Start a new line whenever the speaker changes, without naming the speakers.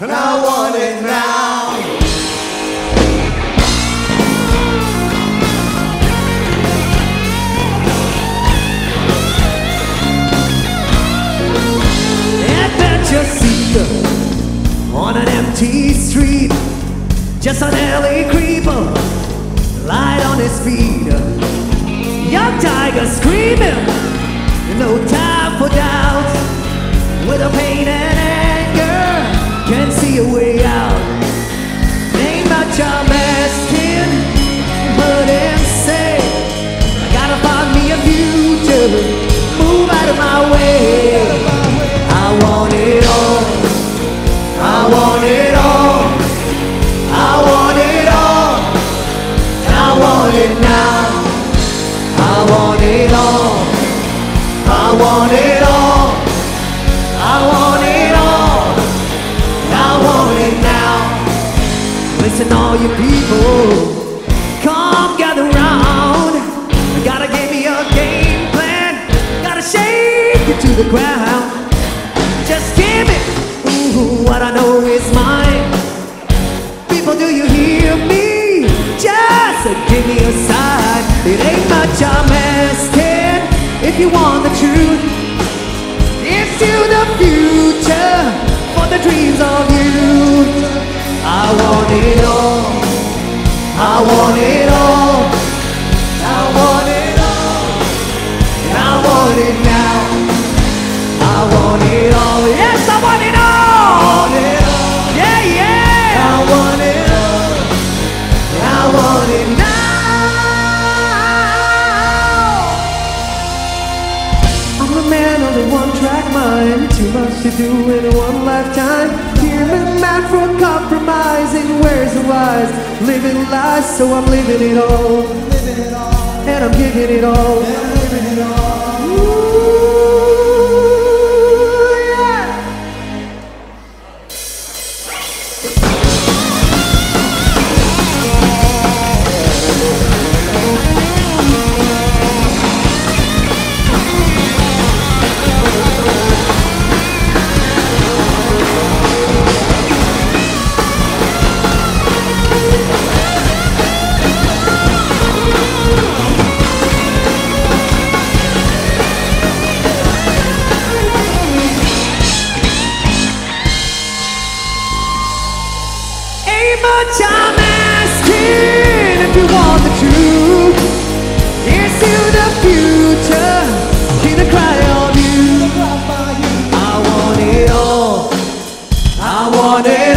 and I want it now. on an empty street. Just an alley creeper, light on his feet. Young tiger screaming, no time for doubt, with a pain and Asking, but I gotta find me a future. Move out of my way. I want it all. I want it all. I want it all. I want it now. I want it all. I want it Listen, all you people, come gather round. Gotta give me a game plan. Gotta shake it to the ground. Just give me ooh, what I know is mine. People, do you hear me? Just give me a sign. It ain't much I'm asking if you want want it all. Yes, I want it all. Yeah, yeah. I want it all. I want it now. I'm a man on a one-track mind. Too much to do in one lifetime. Human man for compromising. Where's the wise? Living lies, so I'm living it all. And I'm giving it all. morning.